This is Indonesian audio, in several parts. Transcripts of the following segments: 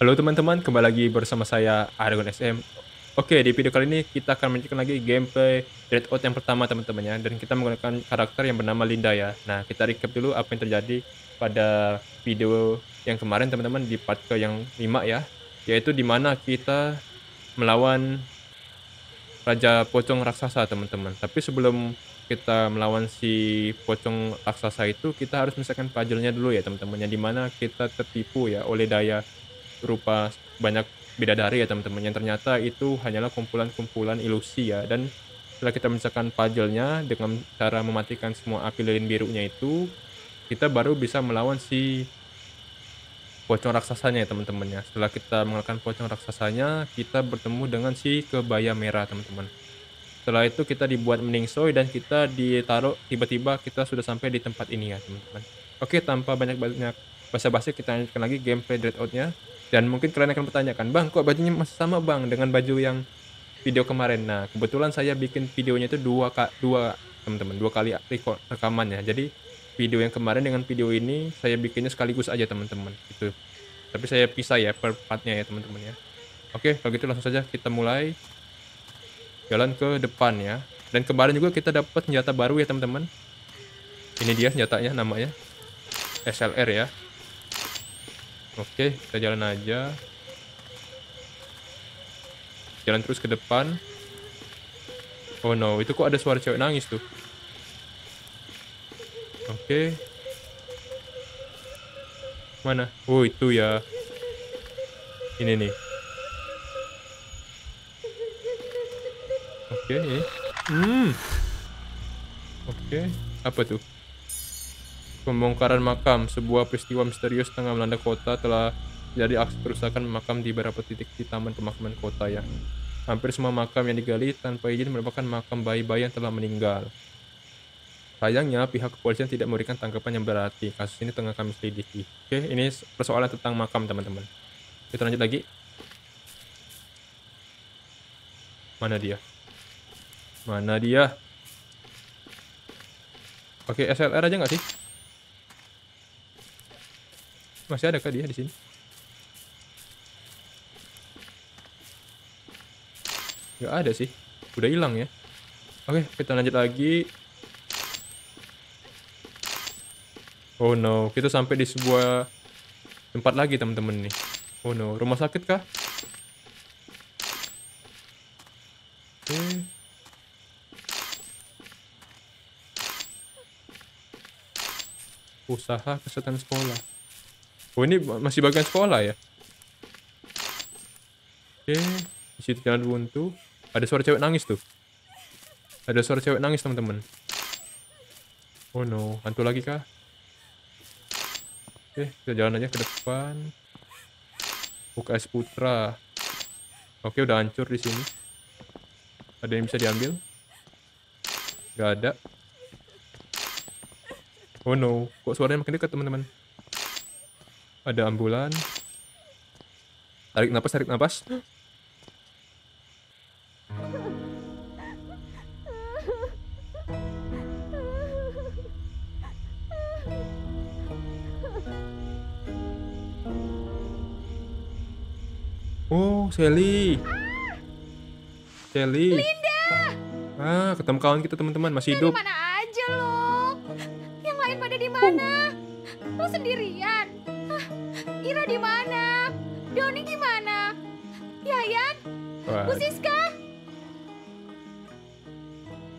Halo teman-teman, kembali lagi bersama saya Aragon SM. Oke, di video kali ini kita akan melanjutkan lagi gameplay Dreadout yang pertama teman-teman ya. Dan kita menggunakan karakter yang bernama Linda ya. Nah, kita recap dulu apa yang terjadi pada video yang kemarin teman-teman di part ke yang 5 ya. Yaitu di mana kita melawan Raja Pocong Raksasa teman-teman. Tapi sebelum kita melawan si pocong raksasa itu kita harus menyelesaikan puzzle-nya dulu ya teman-teman yang di mana kita tertipu ya oleh daya berupa banyak bidadari ya teman-teman. Yang ternyata itu hanyalah kumpulan-kumpulan ilusi ya. Dan setelah kita menyelesaikan puzzle-nya dengan cara mematikan semua api lilin birunya itu kita baru bisa melawan si pocong raksasanya ya teman-teman ya. Setelah kita mengalahkan pocong raksasanya kita bertemu dengan si kebaya merah teman-teman. Setelah itu kita dibuat meningsoy dan kita ditaruh tiba-tiba kita sudah sampai di tempat ini ya teman-teman. Oke tanpa banyak-banyak basa-basi kita lanjutkan lagi gameplay Dreadout-nya. Dan mungkin kalian akan bertanyakan bang kok bajunya masih sama bang dengan baju yang video kemarin? Nah kebetulan saya bikin videonya itu dua dua teman-teman dua kali record rekamannya jadi video yang kemarin dengan video ini saya bikinnya sekaligus aja teman-teman itu tapi saya pisah ya per partnya ya teman-teman ya. Oke kalau gitu langsung saja kita mulai jalan ke depan ya. Dan kemarin juga kita dapat senjata baru ya teman-teman. Ini dia senjatanya namanya SLR ya oke kita jalan aja. Jalan terus ke depan. Oh no. Itu kok ada suara cewek nangis tuh? Oke. Mana? Oh itu ya. Ini nih. Oke, ini. Hmm. Oke, apa tuh? Pembongkaran makam, sebuah peristiwa misterius tengah melanda kota telah jadi aksi kerusakan makam di beberapa titik di taman pemakaman kota ya. Hampir semua makam yang digali tanpa izin merupakan makam bayi-bayi yang telah meninggal. Sayangnya, pihak kepolisian tidak memberikan tanggapan yang berarti. Kasus ini tengah kami selidiki. Oke, ini persoalan tentang makam, teman-teman. Kita lanjut lagi. Mana dia? Mana dia? Oke, SLR aja nggak sih? Masih ada kah dia di sini? Nggak ada sih. Udah hilang ya. Oke, kita lanjut lagi. Oh no, kita sampai di sebuah tempat lagi teman-teman nih. Oh no, rumah sakit kah? Oke. usaha kesehatan sekolah. Oh ini masih bagian sekolah ya? Oke, di situ jalan buntu. Ada suara cewek nangis tuh. Ada suara cewek nangis teman-teman. Oh no, hantu lagi kah? Oke, kita jalan aja ke depan. UKS Putra. Oke, udah hancur di sini. Ada yang bisa diambil? Gak ada. Oh no, kok suaranya makin dekat teman-teman? Ada ambulan. Tarik napas, tarik napas. Oh, Sally. Sally. Linda. Ah, ketemu kawan kita teman-teman masih hidup. Mana aja lo? Yang lain pada di mana? Lo sendirian? Hah, Ira di mana? Doni gimana? Yayan? Wah, Bu Siska?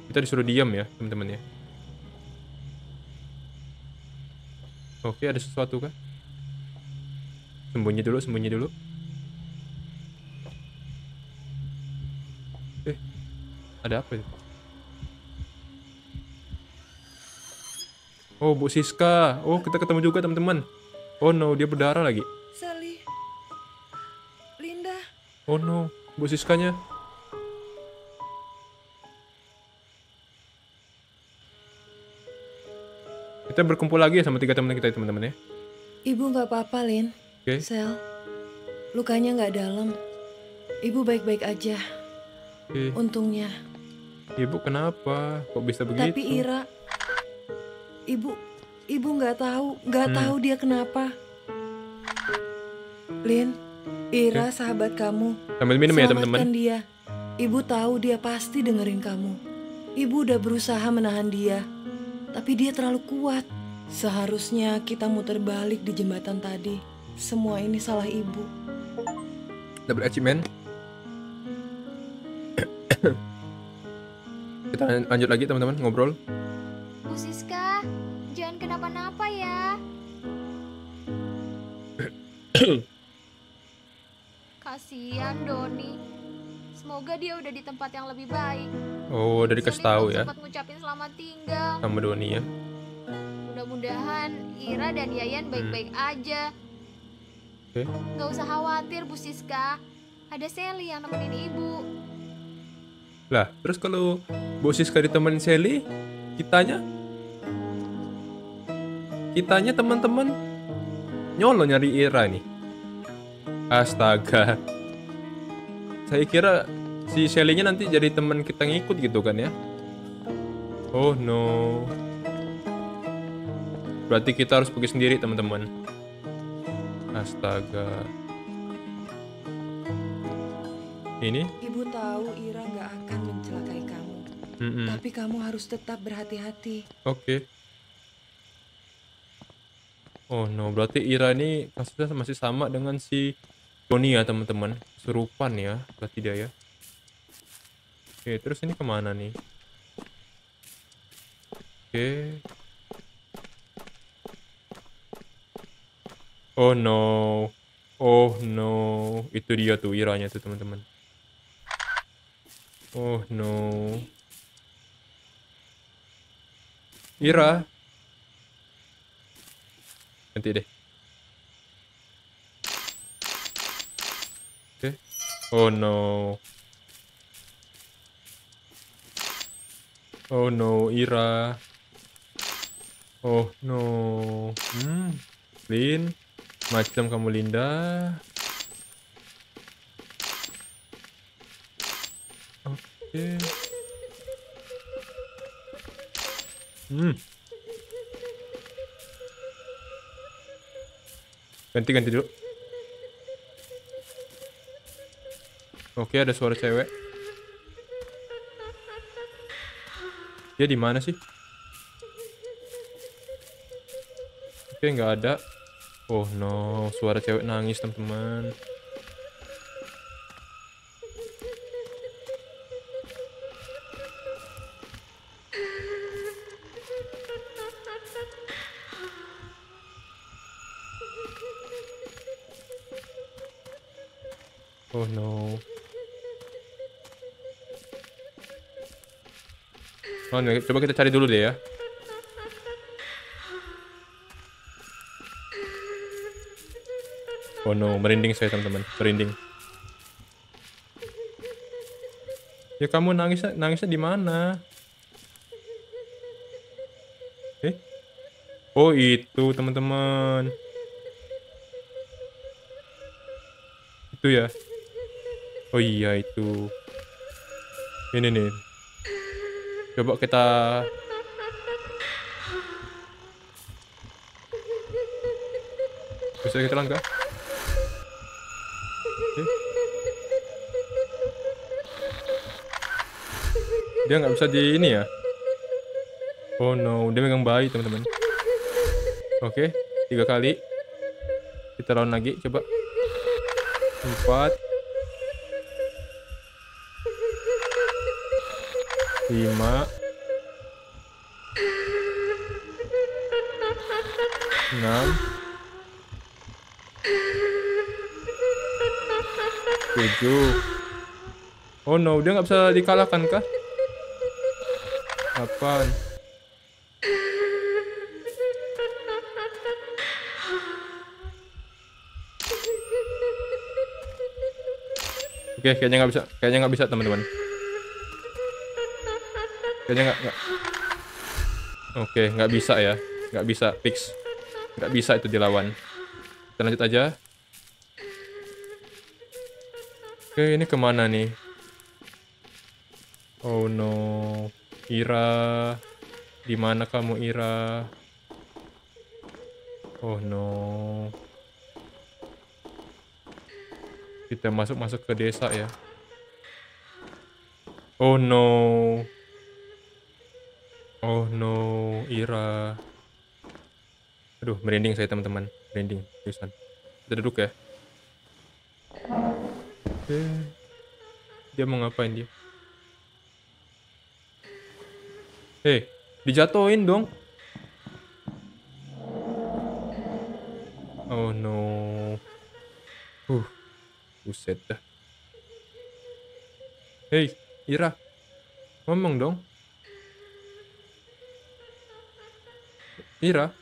kita disuruh diam ya, teman-teman ya. Oke, ada sesuatu kah? Sembunyi dulu, sembunyi dulu. Eh, ada apa itu? Oh, Bu Siska. Oh, kita ketemu juga teman-teman. Oh no, dia berdarah lagi. Sally. Linda. Oh no, Bu Siskanya. Kita berkumpul lagi ya sama tiga teman kita teman-teman ya. Ibu nggak apa-apa, Lin. Oke. Sel, lukanya nggak dalam. Ibu baik-baik aja, Oke. untungnya. Ibu kenapa? Kok bisa begitu? Tapi Ira, ibu, ibu nggak tahu, nggak Hmm. tahu dia kenapa. Lin, Ira sahabat kamu. Sambil minum ya teman-teman. Dia. Ibu tahu dia pasti dengerin kamu. Ibu udah berusaha menahan dia, tapi dia terlalu kuat. Seharusnya kita muter balik di jembatan tadi. Semua ini salah ibu. Double achievement. Kita lanjut lagi teman-teman ngobrol. Kasihan Doni. Semoga dia udah di tempat yang lebih baik. Oh, udah dikasih tahu ya Sempat ngucapin selamat tinggal. sama Doni ya. Mudah-mudahan Ira dan Yayan baik-baik aja. Oke. Gak usah khawatir Bu Siska. Ada Sally yang nemenin ibu. Lah, terus kalau Bu Siska ditemenin Sally, kitanya kitanya teman-teman nyolo nyari Ira nih. Astaga. Saya kira si Sally-nya nanti jadi teman kita ngikut gitu kan ya. Oh no. Berarti kita harus pergi sendiri teman-teman. Astaga. Ini? Ibu tahu Ira nggak akan mencelakai kamu. Mm-mm. Tapi kamu harus tetap berhati-hati. Oke. Oh no, berarti Ira ini kasusnya masih sama dengan si Doni ya teman-teman. Serupan ya, berarti dia ya. Oke, terus ini ke mana nih? Oke. Oh no. Oh no. Itu dia tuh Iranya tuh teman-teman. Oh no. Ira. Nanti deh. Oh no. Oh no, Ira. Oh no. Hmm. Lin. Macam kamu Linda. Oke. Hmm. Ganti ganti dulu. Oke, ada suara cewek. Dia di mana sih? Oke, nggak ada. Oh no, suara cewek nangis teman-teman. Oh no. Oh, no, coba kita cari dulu deh ya. Oh no, merinding saya teman-teman, merinding. Ya kamu nangisnya nangisnya di mana? Eh? Oh itu teman-teman. Itu ya. Oh iya itu. Ini nih. Coba kita Bisa kita langkah? Oke. Dia nggak bisa di ini ya? Oh no, dia megang bayi teman-teman. Oke, tiga kali. Kita lawan lagi, coba. Empat. Lima. Enam. Tujuh. Oh no, dia nggak bisa dikalahkan kah? Delapan. Oke, kayaknya nggak bisa. Kayaknya nggak bisa teman-teman. Kayaknya nggak nggak. Oke, nggak bisa ya. Nggak bisa fix. Nggak bisa itu dilawan. Kita lanjut aja. Oke, ini ke mana nih? Oh no, Ira, di mana kamu Ira? Oh no. Kita masuk-masuk ke desa ya. Oh no. Oh no, Ira. Aduh, merinding saya teman-teman. Merinding, seriusan. Kita duduk ya. Oke. Dia mau ngapain dia? Hei, dijatuhin dong. Oh no. Uh, buset dah. Hei, Ira. Ngomong dong. Ira.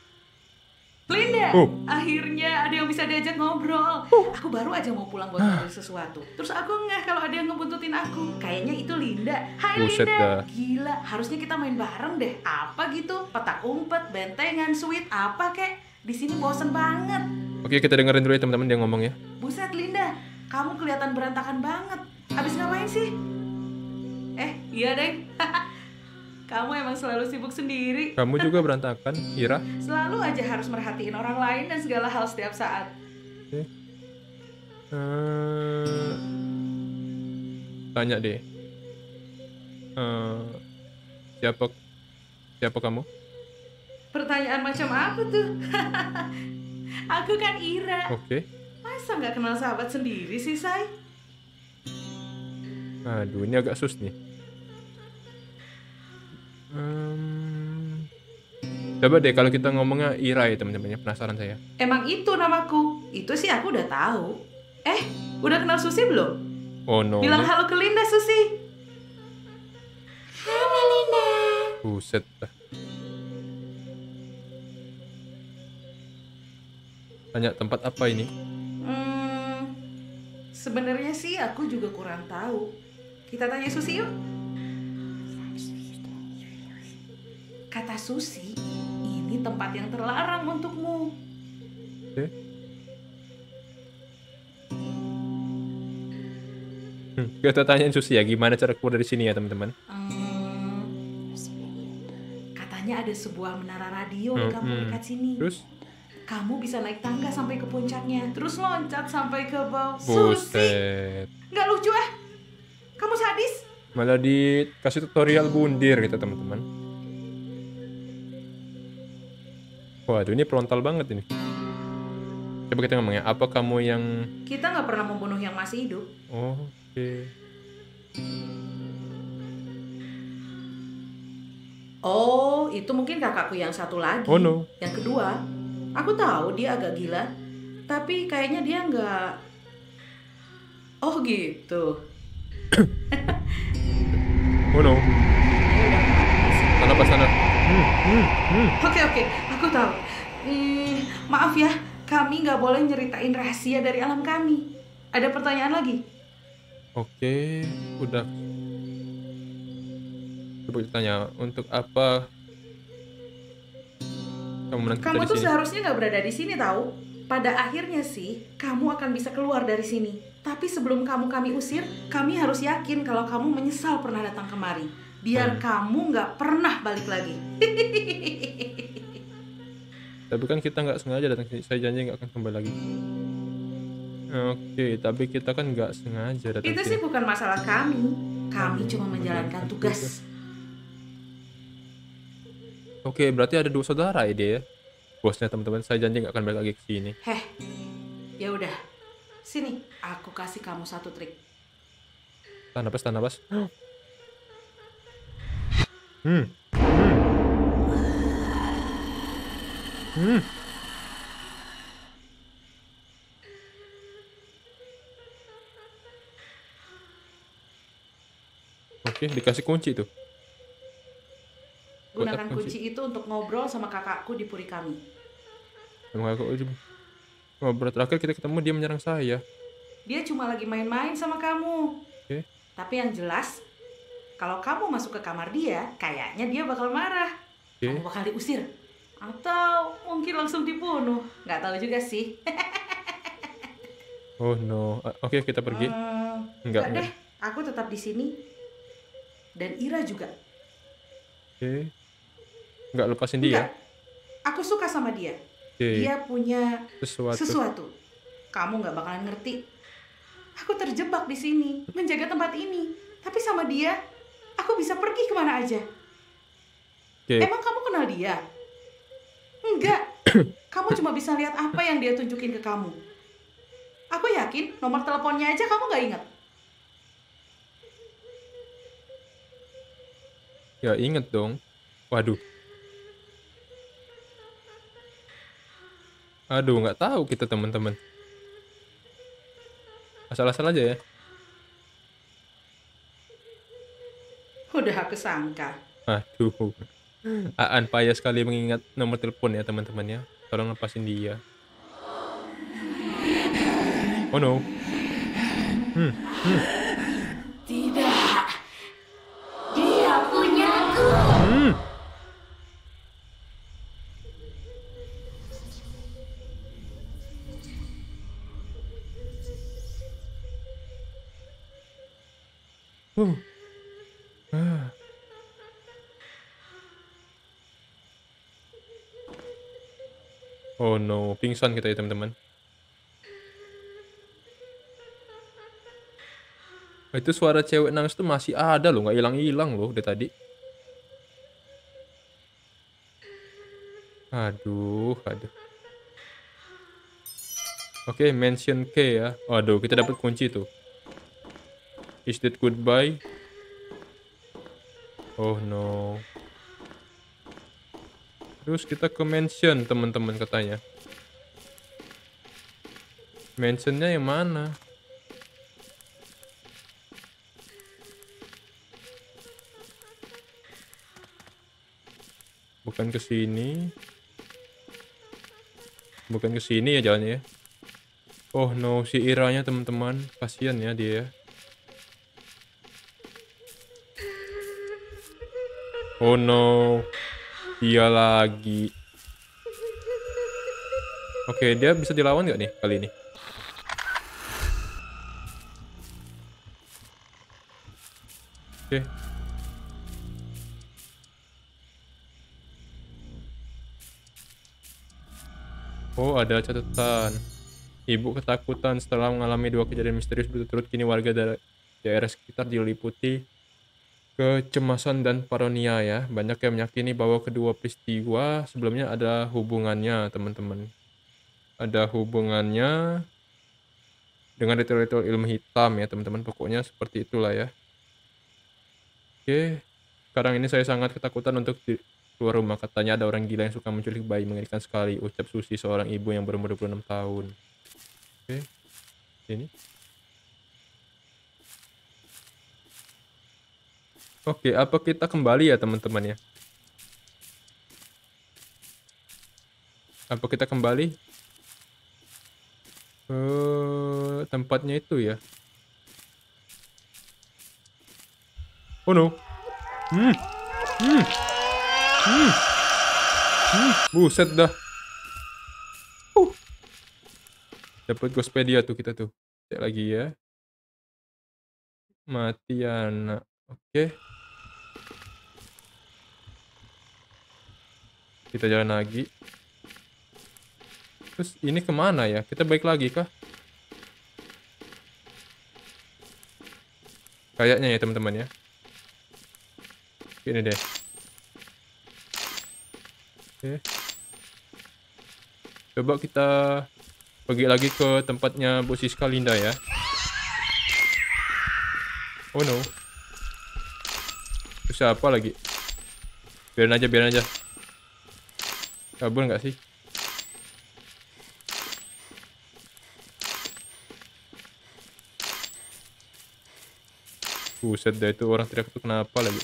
Linda, Oh. akhirnya ada yang bisa diajak ngobrol. Aku baru aja mau pulang buat ngambil sesuatu. Terus aku ngeh kalau ada yang ngebuntutin aku. Kayaknya itu Linda. Hai Buset Linda. dah. Gila, harusnya kita main bareng deh. Apa gitu? Petak umpet, bentengan, sweet, apa kek? Di sini bosen banget. Oke, kita dengerin dulu ya teman-teman dia ngomong ya. Buset Linda, kamu kelihatan berantakan banget. Habis ngapain sih? Eh, iya deng. kamu emang selalu sibuk sendiri. Kamu juga berantakan, Ira. Selalu aja harus merhatiin orang lain dan segala hal setiap saat. Eh, tanya deh. Eh, siapa siapa kamu? Pertanyaan macam apa tuh? Aku kan Ira. Oke. Masa nggak kenal sahabat sendiri sih, Say? Aduh, ini agak sus nih. Em, coba deh kalau kita ngomongnya Ira ya teman-teman ya, penasaran saya. Emang itu namaku. Itu sih aku udah tahu. Eh, udah kenal Susi belum? Oh no. Bilang halo ke Linda, Susi. Halo Linda. Buset dah. Tanya tempat apa ini? Hmm, sebenarnya sih aku juga kurang tahu. Kita tanya Susi yuk. Kata Susi, ini tempat yang terlarang untukmu. Oke. Hmm, kita tanyain Susi ya, gimana cara keluar dari sini ya teman-teman? Hmm, katanya ada sebuah menara radio di Hmm, kampung hmm. dekat sini. Terus? Kamu bisa naik tangga sampai ke puncaknya, terus loncat sampai ke bawah. Susi, Buset. nggak lucu ah? Kamu sadis? Malah dikasih tutorial bundir gitu teman-teman. Waduh, ini frontal banget ini. Coba kita ngomong ya, apa kamu yang... Kita nggak pernah membunuh yang masih hidup. Oh, oke. Oh, itu mungkin kakakku yang satu lagi. Oh, no. Yang kedua, aku tahu dia agak gila, tapi kayaknya dia nggak. Oh gitu. Oh no. Sana pas sana. Hmm, hmm, hmm. Oke oke, tahu. Hmm, maaf ya, kami nggak boleh nyeritain rahasia dari alam kami. Ada pertanyaan lagi? Oke, udah. Coba tanya, untuk apa kamu Kamu tuh seharusnya nggak berada di sini tahu. Pada akhirnya sih, kamu akan bisa keluar dari sini. Tapi sebelum kamu kami usir, kami harus yakin kalau kamu menyesal pernah datang kemari. Biar Hmm. kamu nggak pernah balik lagi. Tapi kan kita nggak sengaja datang sini. Saya janji nggak akan kembali lagi. Oke, tapi kita kan nggak sengaja datang Itu sih bukan masalah kami. Kami cuma menjalankan tugas. Oke, berarti ada dua saudara ya dia ya? Bosnya teman-teman, saya janji nggak akan balik lagi ke sini. Heh, ya udah. Sini, aku kasih kamu satu trik. Tahan napas, tahan napas. Hmm. Hmm. Oke, dikasih kunci tuh. Gunakan kunci? kunci itu untuk ngobrol sama kakakku di puri kami. Emang aku ngobrol terakhir kita ketemu dia menyerang saya. Dia cuma lagi main-main sama kamu. Oke. Tapi yang jelas, kalau kamu masuk ke kamar dia, kayaknya dia bakal marah. Oke. Kamu bakal diusir. Atau mungkin langsung dibunuh. Nggak tahu juga sih. Oh no. Oke, kita pergi. Hmm, Enggak, nggak deh, aku tetap di sini. Dan Ira juga. Oke. Enggak lepasin dia. Enggak. Aku suka sama dia. Oke. Dia punya Sesuatu. sesuatu. Kamu nggak bakalan ngerti. Aku terjebak di sini, menjaga tempat ini. Tapi sama dia, aku bisa pergi ke mana aja. Oke. Emang kamu kenal dia? Enggak. kamu cuma bisa lihat apa yang dia tunjukin ke kamu. Aku yakin nomor teleponnya aja kamu gak ingat. Ya inget dong. Waduh. Aduh, nggak tahu kita teman-teman. Asal-asal aja ya. Udah aku sangka. Aduh. Aan payah sekali mengingat nomor telepon ya teman-teman ya. Tolong lepasin dia. Oh no. Hmm, Tidak. Oh no, pingsan kita ya teman-teman. Itu suara cewek nangis tuh masih ada loh, nggak hilang-hilang loh dari tadi. Aduh, aduh. Oke, mention K ya. Waduh, kita dapat kunci tuh. Is that goodbye? Oh no. Terus kita ke mention teman-teman katanya. Mentionnya yang mana? Bukan ke sini. Bukan ke sini ya jalannya ya. Oh no, si Iranya teman-teman. Kasihan ya dia. Oh no. Dia lagi. Oke, dia bisa dilawan nggak nih kali ini? Oke. Oh, ada catatan. Ibu ketakutan setelah mengalami dua kejadian misterius berturut-turut kini warga daerah sekitar diliputi kecemasan dan paranoia ya. Banyak yang meyakini bahwa kedua peristiwa sebelumnya ada hubungannya, teman-teman. Ada hubungannya dengan ritual-ritual ilmu hitam ya, teman-teman. Pokoknya seperti itulah ya. Oke. Sekarang ini saya sangat ketakutan untuk di- keluar rumah. Katanya ada orang gila yang suka menculik bayi. Mengerikan sekali. Ucap Susi, seorang ibu yang berumur 26 tahun. Oke. Ini. Oke, apa kita kembali ya teman-teman ya? Apa kita kembali ke tempatnya itu ya? Oh no. Hmm. Hmm. Hmm. Hmm. Buset dah. Uh. Dapat Gospedia tuh kita tuh. Cek lagi ya. Mati anak. Oke. Kita jalan lagi. Terus ini ke mana ya? Kita balik lagi kah? Kayaknya ya teman-teman ya. Ini deh. Oke. Coba kita pergi lagi ke tempatnya Bu Siska ya. Oh no. Itu siapa lagi? Biarin aja, biarin aja. Kabur nggak sih? Buset dah itu orang teriak itu kenapa lagi?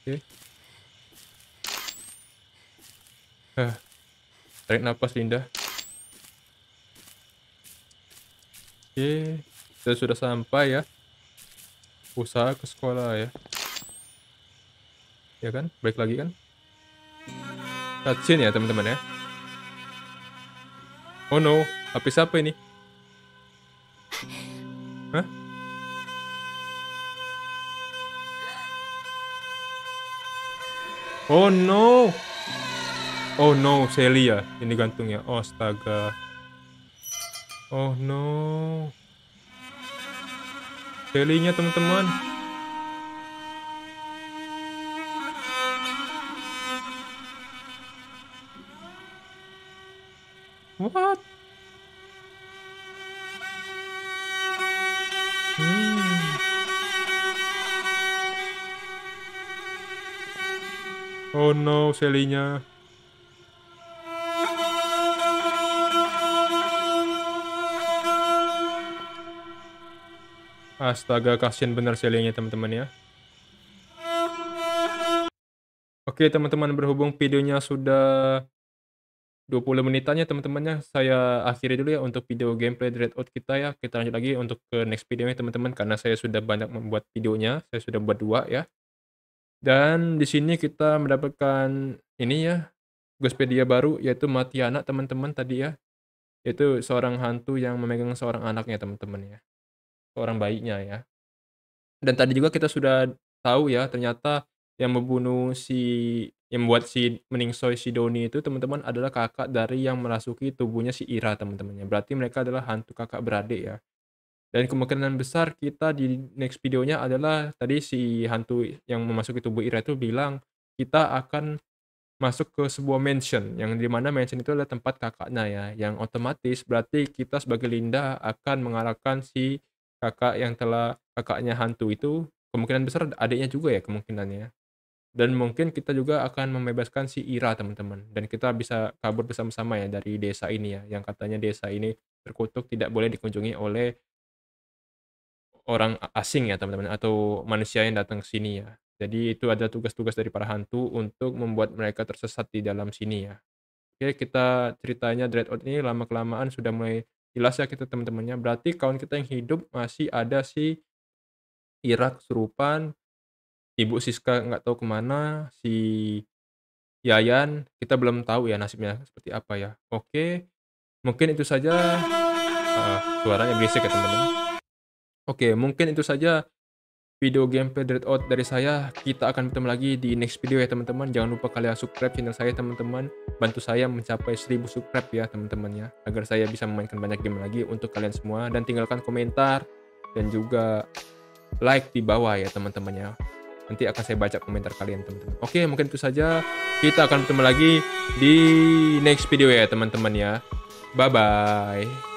Oke. Ah. Tarik napas Linda. Oke. Kita sudah sampai ya. Usaha ke sekolah ya. Ya kan? Balik lagi kan? Cutscene ya teman-teman ya. Oh no, HP siapa ini? Hah? Oh no. Oh no, Celia. Ini gantungnya. Oh astaga. Oh no. Sally-nya teman-teman. What? Hmm. Oh no, Sally-nya. Astaga, kasihan bener Sally-nya teman-teman ya. Oke teman-teman, berhubung videonya sudah 20 menitannya teman-temannya, saya akhiri dulu ya untuk video gameplay Dreadout kita ya. Kita lanjut lagi untuk ke next videonya teman-teman, karena saya sudah banyak membuat videonya, saya sudah buat dua ya. Dan di sini kita mendapatkan ini ya, Gospedia baru yaitu Matiana teman-teman tadi ya. Yaitu seorang hantu yang memegang seorang anaknya teman-teman ya. Seorang bayinya ya. Dan tadi juga kita sudah tahu ya, ternyata yang membunuh si yang membuat si meningsoy si Doni itu teman-teman adalah kakak dari yang merasuki tubuhnya si Ira teman-temannya. Berarti mereka adalah hantu kakak beradik ya. Dan kemungkinan besar kita di next videonya adalah tadi si hantu yang memasuki tubuh Ira itu bilang kita akan masuk ke sebuah mansion yang di mana mansion itu adalah tempat kakaknya ya yang otomatis berarti kita sebagai Linda akan mengarahkan si kakak yang telah kakaknya hantu itu kemungkinan besar adiknya juga ya kemungkinannya dan mungkin kita juga akan membebaskan si Ira teman-teman dan kita bisa kabur bersama-sama ya dari desa ini ya yang katanya desa ini terkutuk tidak boleh dikunjungi oleh orang asing ya teman-teman atau manusia yang datang ke sini ya. Jadi itu ada tugas-tugas dari para hantu untuk membuat mereka tersesat di dalam sini ya. Oke, kita ceritanya Dreadout ini lama-kelamaan sudah mulai jelas ya kita teman-temannya. Berarti kawan kita yang hidup masih ada si Irak kesurupan, Ibu Siska nggak tahu ke mana, si Yayan kita belum tahu ya nasibnya seperti apa ya. Oke, mungkin itu saja. Uh, suaranya berisik ya teman-teman. Oke, mungkin itu saja video gameplay Dreadout dari saya. Kita akan bertemu lagi di next video ya teman-teman. Jangan lupa kalian subscribe channel saya teman-teman. Bantu saya mencapai 1000 subscribe ya teman-teman ya. Agar saya bisa memainkan banyak game lagi untuk kalian semua. Dan tinggalkan komentar dan juga like di bawah ya teman-teman ya. Nanti akan saya baca komentar kalian teman-teman. Oke, mungkin itu saja. Kita akan bertemu lagi di next video ya teman-teman ya. Bye-bye.